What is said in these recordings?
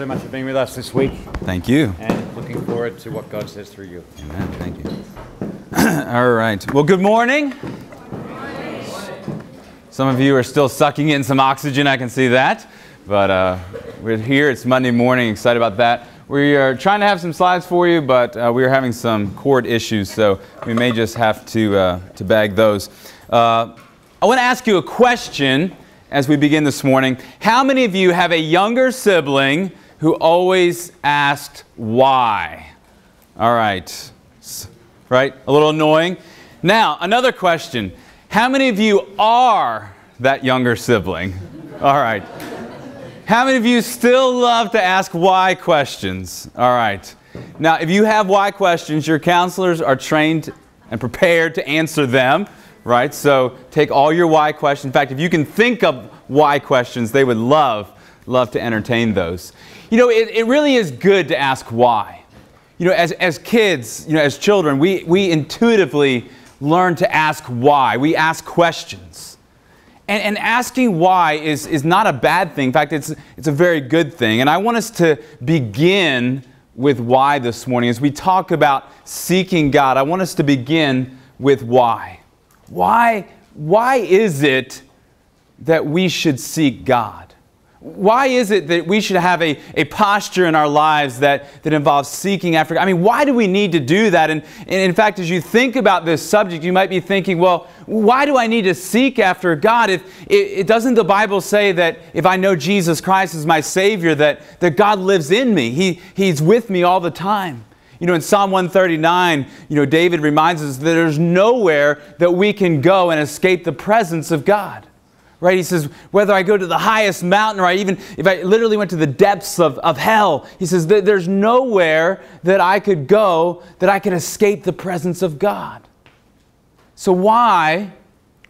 so much for being with us this week Thank you. and looking forward to what God says through you. Amen. Thank you. All right. Well, good morning. Some of you are still sucking in some oxygen, I can see that. But uh, we're here. It's Monday morning. Excited about that. We are trying to have some slides for you, but uh, we are having some cord issues, so we may just have to, uh, to bag those. Uh, I want to ask you a question as we begin this morning. How many of you have a younger sibling who always asked why? All right. Right? A little annoying. Now, another question. How many of you are that younger sibling? All right. How many of you still love to ask why questions? All right. Now, if you have why questions, your counselors are trained and prepared to answer them, right? So take all your why questions. In fact, if you can think of why questions, they would love, love to entertain those. You know, it, it really is good to ask why. You know, as, as kids, you know, as children, we, we intuitively learn to ask why. We ask questions. And, and asking why is, is not a bad thing. In fact, it's, it's a very good thing. And I want us to begin with why this morning. As we talk about seeking God, I want us to begin with why. Why, why is it that we should seek God? Why is it that we should have a, a posture in our lives that, that involves seeking after God? I mean, why do we need to do that? And, and in fact, as you think about this subject, you might be thinking, well, why do I need to seek after God? If it, it doesn't the Bible say that if I know Jesus Christ as my Savior, that, that God lives in me? He, he's with me all the time. You know, in Psalm 139, you know, David reminds us that there's nowhere that we can go and escape the presence of God right? He says, whether I go to the highest mountain or I even, if I literally went to the depths of, of hell, he says, there's nowhere that I could go that I could escape the presence of God. So why,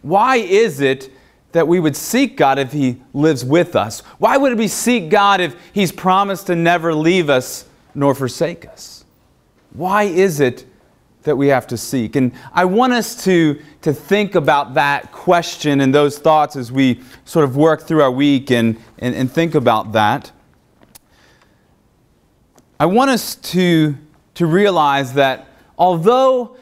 why is it that we would seek God if He lives with us? Why would we seek God if He's promised to never leave us nor forsake us? Why is it that we have to seek? And I want us to, to think about that question and those thoughts as we sort of work through our week and, and, and think about that. I want us to, to realize that although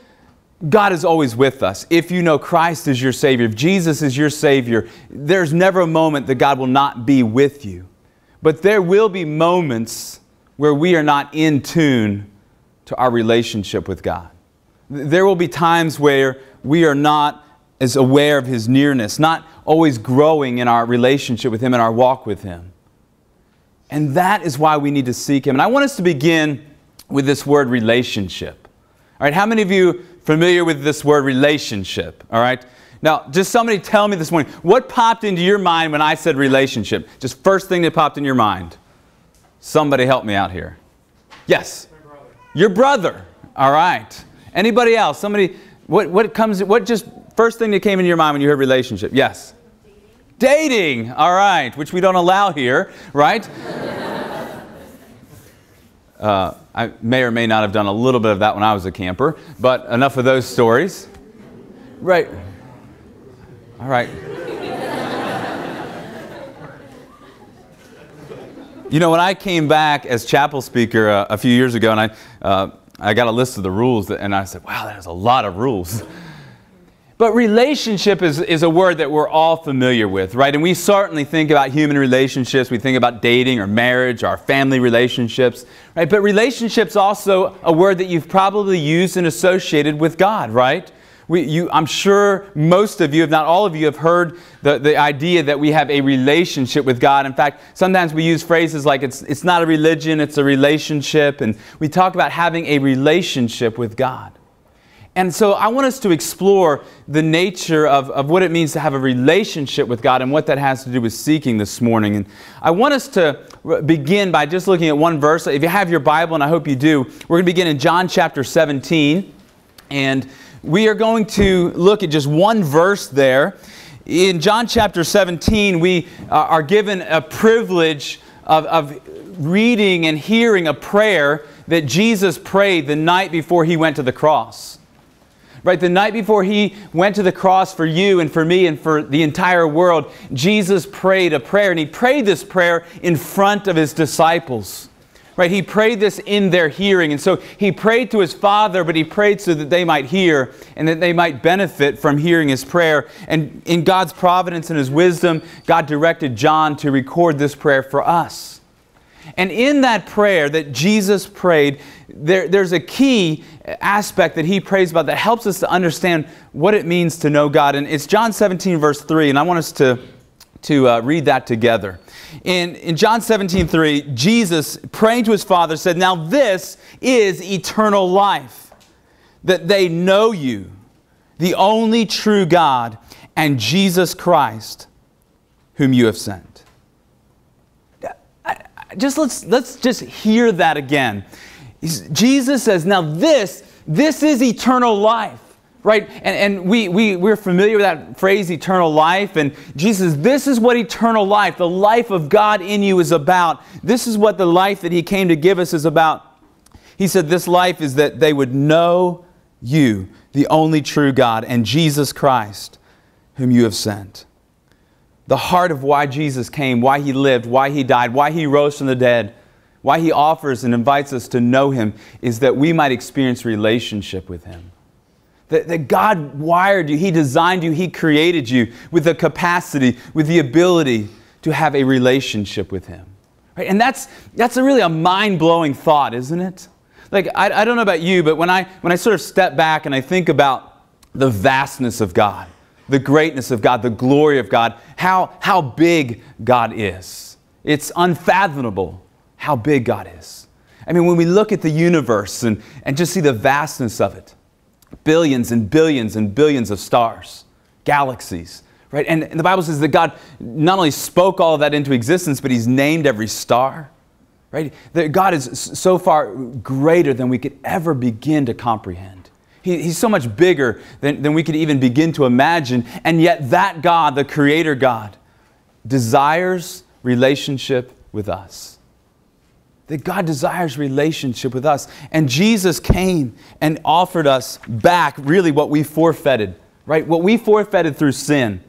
God is always with us, if you know Christ is your Savior, if Jesus is your Savior, there's never a moment that God will not be with you. But there will be moments where we are not in tune to our relationship with God. There will be times where we are not as aware of His nearness, not always growing in our relationship with Him and our walk with Him. And that is why we need to seek Him. And I want us to begin with this word relationship. All right, how many of you familiar with this word relationship? All right. Now, just somebody tell me this morning, what popped into your mind when I said relationship? Just first thing that popped in your mind. Somebody help me out here. Yes. brother. Your brother. All right. Anybody else? Somebody, what, what comes, what just, first thing that came into your mind when you heard relationship? Yes. Dating. Dating. All right. Which we don't allow here, right? uh, I may or may not have done a little bit of that when I was a camper, but enough of those stories. Right. All right. You know, when I came back as chapel speaker uh, a few years ago, and I, uh, I got a list of the rules, and I said, wow, there's a lot of rules. But relationship is, is a word that we're all familiar with, right? And we certainly think about human relationships. We think about dating or marriage, our family relationships, right? But relationship's also a word that you've probably used and associated with God, right? We, you, I'm sure most of you, if not all of you, have heard the, the idea that we have a relationship with God. In fact, sometimes we use phrases like it's, it's not a religion, it's a relationship. And we talk about having a relationship with God. And so I want us to explore the nature of, of what it means to have a relationship with God and what that has to do with seeking this morning. And I want us to begin by just looking at one verse. If you have your Bible, and I hope you do, we're going to begin in John chapter 17. And we are going to look at just one verse there. In John chapter 17, we uh, are given a privilege of, of reading and hearing a prayer that Jesus prayed the night before he went to the cross. Right? The night before he went to the cross for you and for me and for the entire world, Jesus prayed a prayer, and he prayed this prayer in front of his disciples. Right? He prayed this in their hearing. And so he prayed to his Father, but he prayed so that they might hear and that they might benefit from hearing his prayer. And in God's providence and his wisdom, God directed John to record this prayer for us. And in that prayer that Jesus prayed, there, there's a key aspect that he prays about that helps us to understand what it means to know God. And it's John 17, verse 3, and I want us to, to uh, read that together. In, in John 17, 3, Jesus, praying to his Father, said, Now this is eternal life, that they know you, the only true God, and Jesus Christ, whom you have sent. Just let's, let's just hear that again. Jesus says, Now this, this is eternal life right? And, and we, we, we're familiar with that phrase, eternal life. And Jesus, this is what eternal life, the life of God in you, is about. This is what the life that He came to give us is about. He said, This life is that they would know you, the only true God, and Jesus Christ, whom you have sent. The heart of why Jesus came, why He lived, why He died, why He rose from the dead. Why he offers and invites us to know him is that we might experience relationship with him. That, that God wired you, He designed you, He created you with the capacity, with the ability to have a relationship with Him. Right? And that's, that's a really a mind blowing thought, isn't it? Like, I, I don't know about you, but when I, when I sort of step back and I think about the vastness of God, the greatness of God, the glory of God, how, how big God is, it's unfathomable how big God is. I mean, when we look at the universe and, and just see the vastness of it, billions and billions and billions of stars, galaxies, right? And, the Bible says that God not only spoke all of that into existence, but He's named every star, right? That God is so far greater than we could ever begin to comprehend. He, he's so much bigger than, than we could even begin to imagine. And yet, that God, the Creator God, desires relationship with us that God desires relationship with us. And Jesus came and offered us back really what we forfeited, right? What we forfeited through sin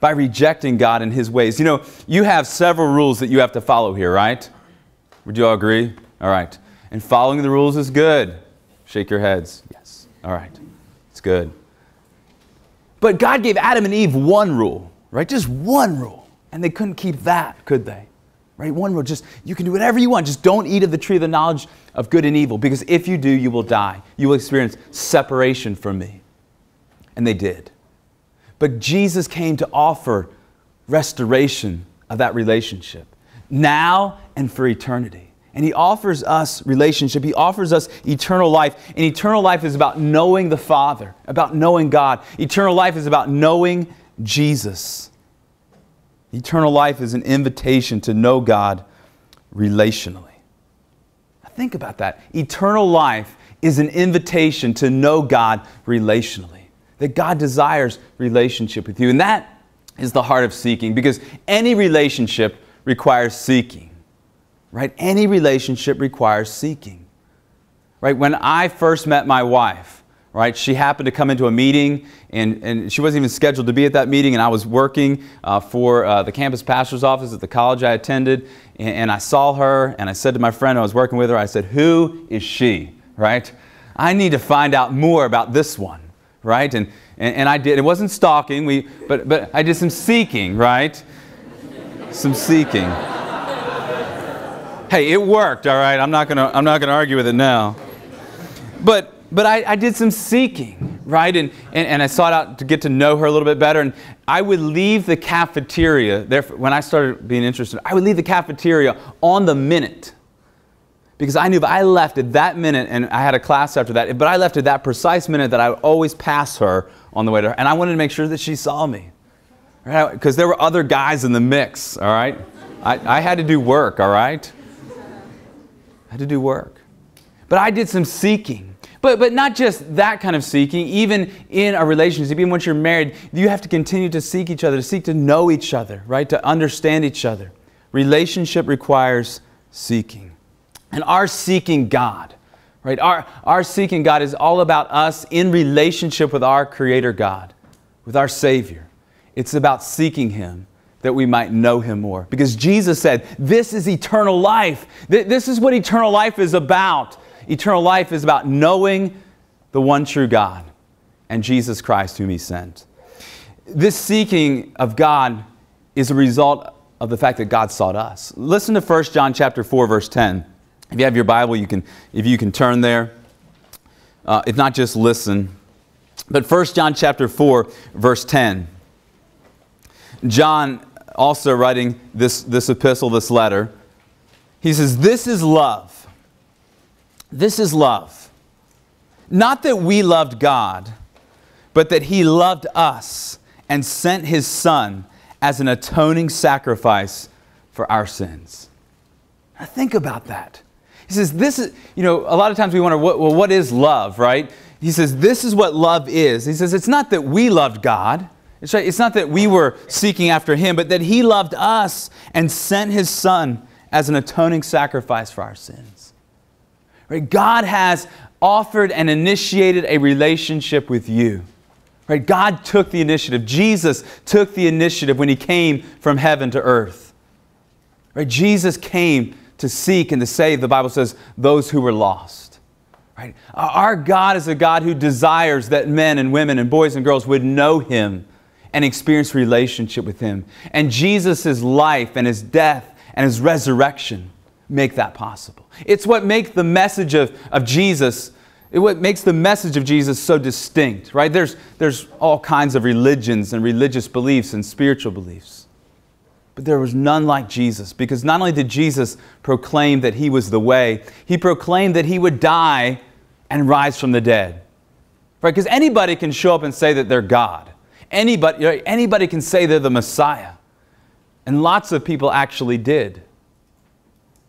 by rejecting God and His ways. You know, you have several rules that you have to follow here, right? Would you all agree? All right. And following the rules is good. Shake your heads. Yes. All right. It's good. But God gave Adam and Eve one rule, right? Just one rule. And they couldn't keep that, could they? Right? One rule, just you can do whatever you want. Just don't eat of the tree of the knowledge of good and evil, because if you do, you will die. You will experience separation from me. And they did. But Jesus came to offer restoration of that relationship now and for eternity. And he offers us relationship. He offers us eternal life. And eternal life is about knowing the Father, about knowing God. Eternal life is about knowing Jesus. Eternal life is an invitation to know God relationally. Now think about that. Eternal life is an invitation to know God relationally. That God desires relationship with you. And that is the heart of seeking because any relationship requires seeking. Right? Any relationship requires seeking. Right? When I first met my wife, right? She happened to come into a meeting, and, and she wasn't even scheduled to be at that meeting, and I was working uh, for uh, the campus pastor's office at the college I attended, and, and, I saw her, and I said to my friend I was working with her, I said, who is she, right? I need to find out more about this one, right? And, and, and I did. It wasn't stalking, we, but, but I did some seeking, right? Some seeking. hey, it worked, all right? I'm not to I'm not going to argue with it now. But but I, I, did some seeking, right? And, and, and, I sought out to get to know her a little bit better. And I would leave the cafeteria, there, when I started being interested, I would leave the cafeteria on the minute. Because I knew if I left at that minute, and I had a class after that, but I left at that precise minute that I would always pass her on the way to her. And I wanted to make sure that she saw me. Right? Because there were other guys in the mix, all right? I, I had to do work, all right? I had to do work. But I did some seeking. But, but not just that kind of seeking, even in a relationship, even once you're married, you have to continue to seek each other, to seek to know each other, right? To understand each other. Relationship requires seeking. And our seeking God, Right? Our, our seeking God is all about us in relationship with our Creator God, with our Savior. It's about seeking Him that we might know Him more. Because Jesus said, This is eternal life. This is what eternal life is about. Eternal life is about knowing the one true God and Jesus Christ, whom He sent. This seeking of God is a result of the fact that God sought us. Listen to 1 John chapter 4, verse 10. If you have your Bible, you can, if you can turn there. Uh, if not, just listen. But 1 John chapter 4, verse 10. John also writing this, this epistle, this letter, he says, This is love. This is love. Not that we loved God, but that He loved us and sent His Son as an atoning sacrifice for our sins. Now think about that. He says, This is, you know, a lot of times we wonder, well, what is love, right? He says, This is what love is. He says, It's not that we loved God. It's, right, it's not that we were seeking after Him, but that He loved us and sent His Son as an atoning sacrifice for our sins. Right? God has offered and initiated a relationship with you. Right? God took the initiative. Jesus took the initiative when He came from heaven to earth. Right? Jesus came to seek and to save, the Bible says, those who were lost. Right? Our God is a God who desires that men and women and boys and girls would know Him and experience relationship with Him. And Jesus' life and His death and His resurrection make that possible. It's what makes the message of, of Jesus, it what makes the message of Jesus so distinct, right? There's, there's all kinds of religions and religious beliefs and spiritual beliefs. But there was none like Jesus because not only did Jesus proclaim that he was the way, he proclaimed that he would die and rise from the dead. Right? Because anybody can show up and say that they're God. Anybody, anybody can say they're the Messiah. And lots of people actually did.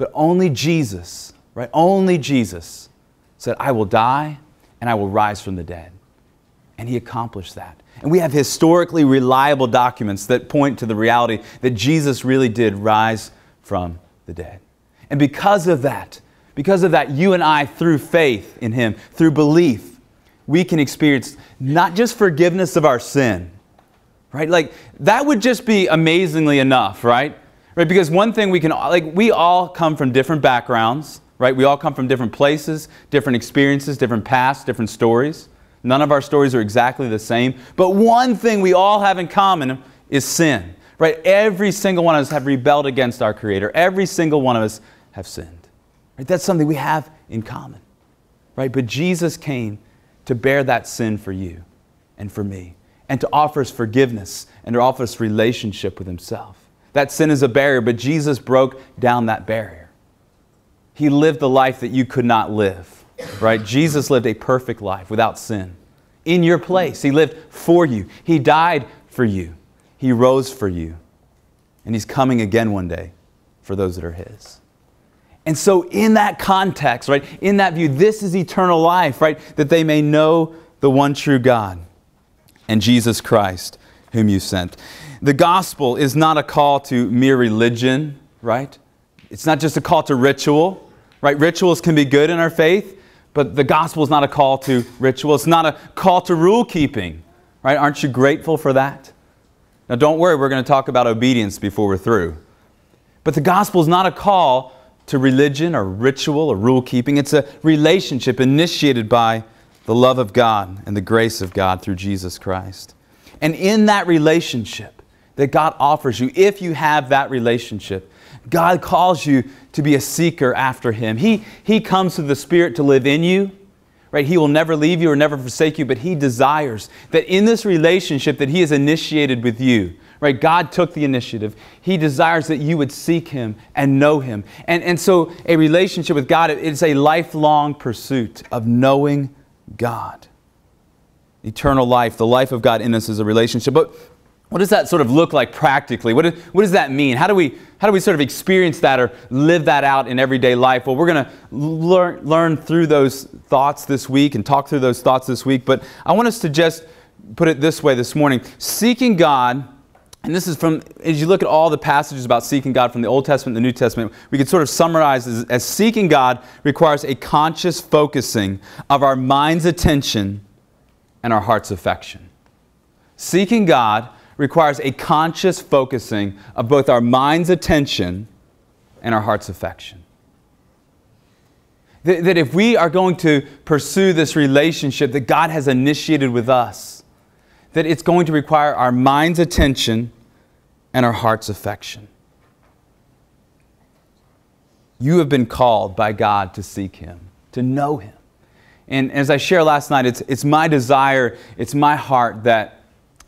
But only Jesus, right? Only Jesus said, I will die and I will rise from the dead. And he accomplished that. And we have historically reliable documents that point to the reality that Jesus really did rise from the dead. And because of that, because of that, you and I, through faith in Him, through belief, we can experience not just forgiveness of our sin, right? Like, that would just be amazingly enough, right? Right? Because one thing we can, like, we all come from different backgrounds, right? We all come from different places, different experiences, different pasts, different stories. None of our stories are exactly the same. But one thing we all have in common is sin. Right? Every single one of us have rebelled against our Creator. Every single one of us have sinned. Right? That's something we have in common. Right? But Jesus came to bear that sin for you and for me and to offer us forgiveness and to offer us relationship with Himself. That sin is a barrier, but Jesus broke down that barrier. He lived the life that you could not live right? Jesus lived a perfect life without sin in your place. He lived for you, He died for you, He rose for you, and He's coming again one day for those that are His. And so, in that context, right, in that view, this is eternal life, right? That they may know the one true God and Jesus Christ, whom you sent. The gospel is not a call to mere religion, right? It's not just a call to ritual, right? Rituals can be good in our faith, but the gospel is not a call to ritual. It's not a call to rule keeping, right? Aren't you grateful for that? Now, don't worry, we're going to talk about obedience before we're through. But the gospel is not a call to religion or ritual or rule keeping. It's a relationship initiated by the love of God and the grace of God through Jesus Christ. And in that relationship that God offers you, if you have that relationship, God calls you to be a seeker after Him. He, he comes through the Spirit to live in you. Right? He will never leave you or never forsake you, but He desires that in this relationship that He has initiated with you, right? God took the initiative. He desires that you would seek Him and know Him. And, and so a relationship with God is a lifelong pursuit of knowing God. Eternal life, the life of God in us is a relationship. But what does that sort of look like practically? What, what does that mean? How do, we, how do we sort of experience that or live that out in everyday life? Well, we're going to learn, learn through those thoughts this week and talk through those thoughts this week. But I want us to just put it this way this morning seeking God and this is from, as you look at all the passages about seeking God from the Old Testament and the New Testament, we could sort of summarize as, as seeking God requires a conscious focusing of our mind's attention and our heart's affection. Seeking God requires a conscious focusing of both our mind's attention and our heart's affection. That, that if we are going to pursue this relationship that God has initiated with us, that it's going to require our mind's attention and our heart's affection. You have been called by God to seek Him, to know Him. And as I shared last night, it's, it's my desire, it's my heart that,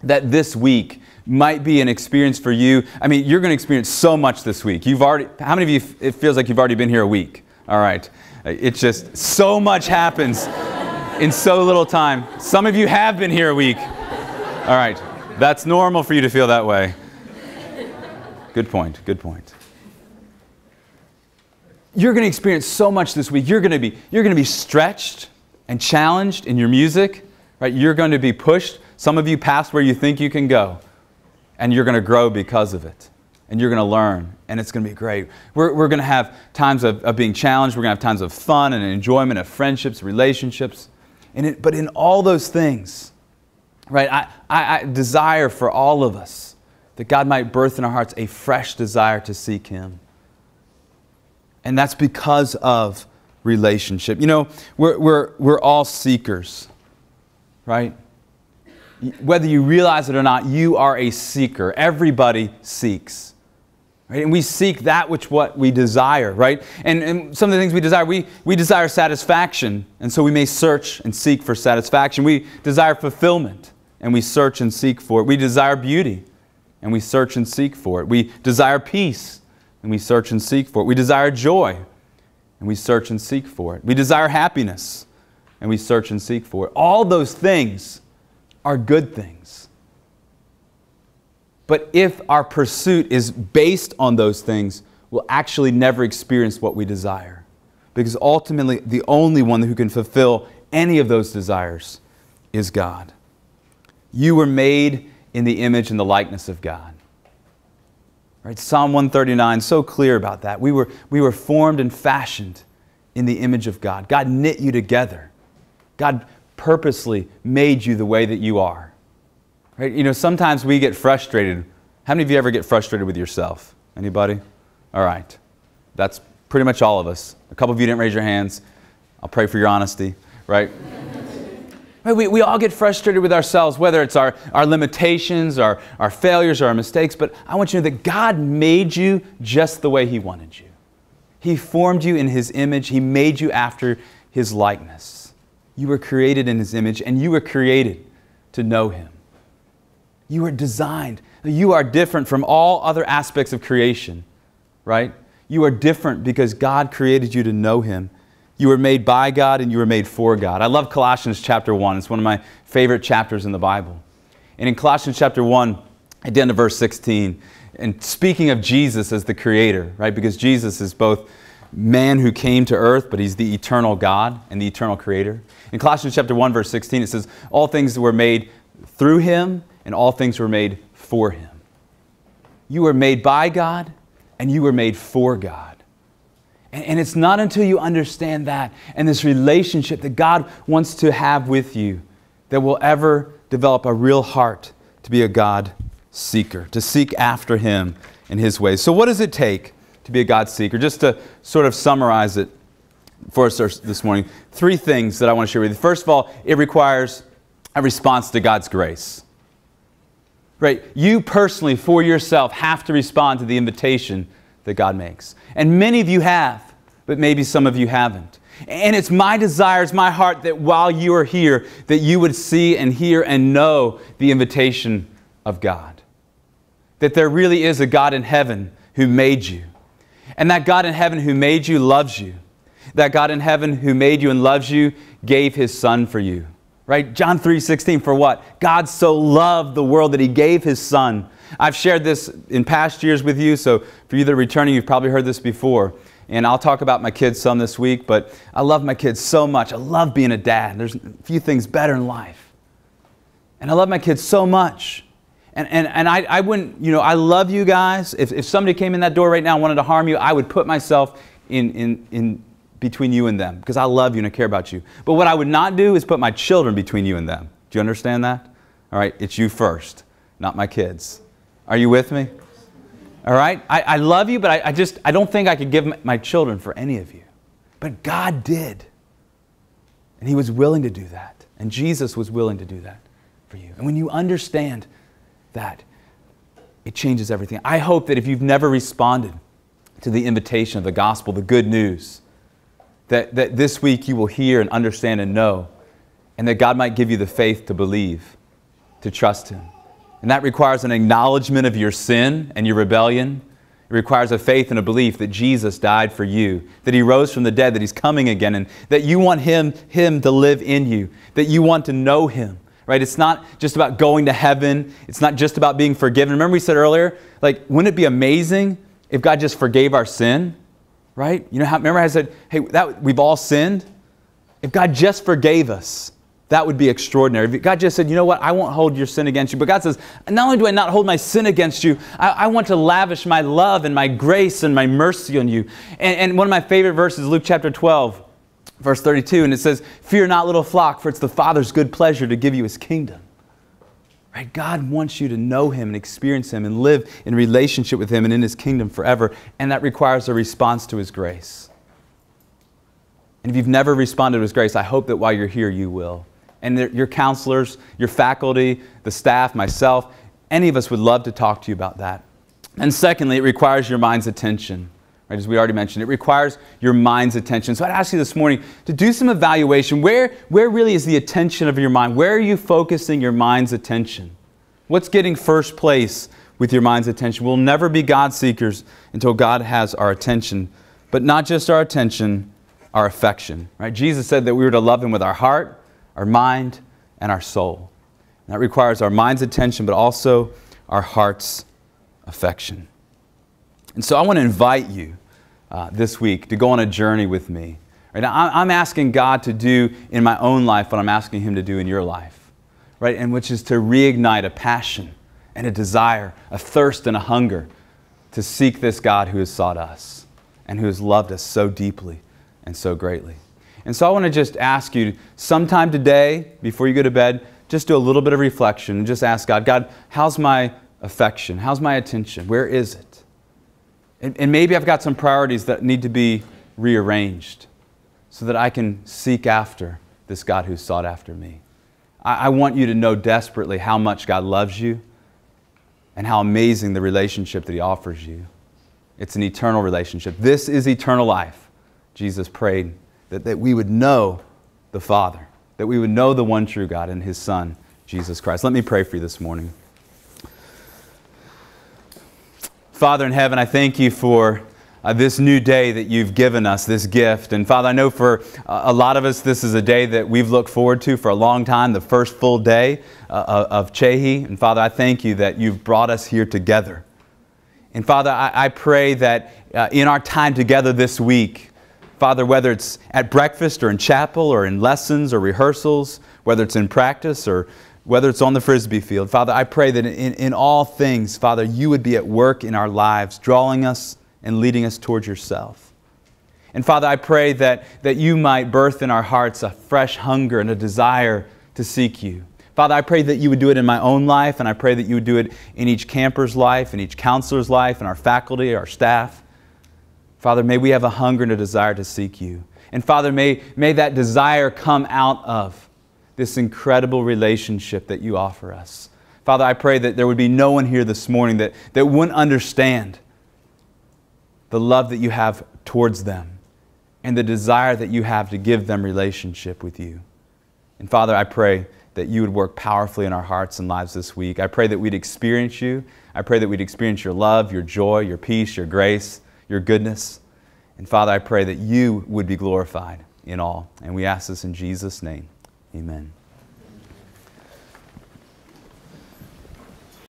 that this week might be an experience for you. I mean, you're going to experience so much this week. You've already, how many of you, it feels like you've already been here a week? All right. It's just so much happens in so little time. Some of you have been here a week. All right. That's normal for you to feel that way. Good point. Good point. You're going to experience so much this week. You're going to be, you're going to be stretched and challenged in your music, right? You're going to be pushed. Some of you past where you think you can go, and you're going to grow because of it. And you're going to learn, and it's going to be great. We're, we're going to have times of, of being challenged. We're going to have times of fun and enjoyment of friendships, relationships. And it, but in all those things, right, I, I, I desire for all of us that God might birth in our hearts a fresh desire to seek Him. And that's because of relationship. You know, we're, we're, we're all seekers, right? Whether you realize it or not, you are a seeker. Everybody seeks. Right? And we seek that which what we desire, right? And, and some of the things we desire, we, we desire satisfaction, and so we may search and seek for satisfaction. We desire fulfillment, and we search and seek for it. We desire beauty, and we search and seek for it. We desire peace, and we search and seek for it. We desire joy, and we search and seek for it. We desire happiness, and we search and seek for it. All those things are good things. But if our pursuit is based on those things, we'll actually never experience what we desire. Because ultimately, the only one who can fulfill any of those desires is God. You were made in the image and the likeness of God. Right? Psalm 139, so clear about that. We were, we were formed and fashioned in the image of God. God knit you together. God purposely made you the way that you are. Right? You know, sometimes we get frustrated. How many of you ever get frustrated with yourself? Anybody? All right. That's pretty much all of us. A couple of you didn't raise your hands. I'll pray for your honesty, right? right we, we all get frustrated with ourselves, whether it's our, our limitations, our, our failures, or our mistakes. But I want you to know that God made you just the way He wanted you. He formed you in His image, He made you after His likeness. You were created in His image, and you were created to know Him. You are designed. You are different from all other aspects of creation, right? You are different because God created you to know Him. You were made by God and you were made for God. I love Colossians chapter 1. It's one of my favorite chapters in the Bible. And in Colossians chapter 1, at the end of verse 16, and speaking of Jesus as the creator, right? Because Jesus is both man who came to earth, but he's the eternal God and the eternal creator. In Colossians chapter 1, verse 16, it says, All things were made through him and all things were made for him. You were made by God, and you were made for God. And, it's not until you understand that and this relationship that God wants to have with you that will ever develop a real heart to be a God seeker, to seek after Him in His ways. So, what does it take to be a God seeker? Just to sort of summarize it for us this morning, three things that I want to share with you. First of all, it requires a response to God's grace. Right? You personally, for yourself, have to respond to the invitation that God makes. And many of you have, but maybe some of you haven't. And it's my desire, it's my heart that while you are here, that you would see and hear and know the invitation of God. That there really is a God in heaven who made you. And that God in heaven who made you loves you. That God in heaven who made you and loves you gave his son for you. Right? John 3:16 for what? God so loved the world that he gave his son. I've shared this in past years with you, so for you that are returning, you've probably heard this before. And I'll talk about my kids some this week, but I love my kids so much. I love being a dad. There's a few things better in life. And I love my kids so much. And, and, and I, I wouldn't, you know, I love you guys. If, if somebody came in that door right now and wanted to harm you, I would put myself in, in, in between you and them because I love you and I care about you. But what I would not do is put my children between you and them. Do you understand that? All right, it's you first, not my kids. Are you with me? All right? I, I love you, but I, I just, I don't think I could give my, my children for any of you. But God did. And He was willing to do that. And Jesus was willing to do that for you. And when you understand that, it changes everything. I hope that if you've never responded to the invitation of the gospel, the good news, that, that this week you will hear and understand and know, and that God might give you the faith to believe, to trust Him. And that requires an acknowledgement of your sin and your rebellion. It requires a faith and a belief that Jesus died for you, that He rose from the dead, that He's coming again, and that you want Him, him to live in you, that you want to know Him. Right? It's not just about going to heaven. It's not just about being forgiven. Remember we said earlier, like, wouldn't it be amazing if God just forgave our sin? Right? You know how, remember I said, hey, that, we've all sinned? If God just forgave us, that would be extraordinary. If God just said, you know what, I won't hold your sin against you. But God says, not only do I not hold my sin against you, I, I want to lavish my love and my grace and my mercy on you. And, and one of my favorite verses, Luke chapter 12, verse 32, and it says, Fear not, little flock, for it's the Father's good pleasure to give you his kingdom. Right? God wants you to know him and experience him and live in relationship with him and in his kingdom forever. And that requires a response to his grace. And if you've never responded to his grace, I hope that while you're here, you will and your counselors, your faculty, the staff, myself, any of us would love to talk to you about that. And secondly, it requires your mind's attention. Right, as we already mentioned, it requires your mind's attention. So I'd ask you this morning to do some evaluation. Where, where really is the attention of your mind? Where are you focusing your mind's attention? What's getting first place with your mind's attention? We'll never be God seekers until God has our attention, but not just our attention, our affection. Right? Jesus said that we were to love Him with our heart, our mind, and our soul. And that requires our mind's attention, but also our heart's affection. And so I want to invite you uh, this week to go on a journey with me. Right I'm asking God to do in my own life what I'm asking Him to do in your life, right? And which is to reignite a passion and a desire, a thirst and a hunger to seek this God who has sought us and who has loved us so deeply and so greatly. And so I want to just ask you sometime today, before you go to bed, just do a little bit of reflection and just ask God, God, how's my affection? How's my attention? Where is it? And, and maybe I've got some priorities that need to be rearranged so that I can seek after this God who sought after me. I, I want you to know desperately how much God loves you and how amazing the relationship that He offers you. It's an eternal relationship. This is eternal life. Jesus prayed that, that we would know the Father, that we would know the one true God and His Son, Jesus Christ. Let me pray for you this morning. Father in heaven, I thank you for uh, this new day that you've given us, this gift. And Father, I know for uh, a lot of us, this is a day that we've looked forward to for a long time, the first full day uh, of Csehy. And Father, I thank you that you've brought us here together. And Father, I, I pray that uh, in our time together this week, Father, whether it's at breakfast or in chapel or in lessons or rehearsals, whether it's in practice or whether it's on the frisbee field, Father, I pray that in, in all things, Father, you would be at work in our lives, drawing us and leading us towards yourself. And Father, I pray that, that you might birth in our hearts a fresh hunger and a desire to seek you. Father, I pray that you would do it in my own life, and I pray that you would do it in each camper's life, in each counselor's life, in our faculty, our staff. Father, may we have a hunger and a desire to seek you. And Father, may, may that desire come out of this incredible relationship that you offer us. Father, I pray that there would be no one here this morning that, that wouldn't understand the love that you have towards them and the desire that you have to give them relationship with you. And Father, I pray that you would work powerfully in our hearts and lives this week. I pray that we'd experience you. I pray that we'd experience your love, your joy, your peace, your grace your goodness. And Father, I pray that you would be glorified in all. And we ask this in Jesus' name. Amen.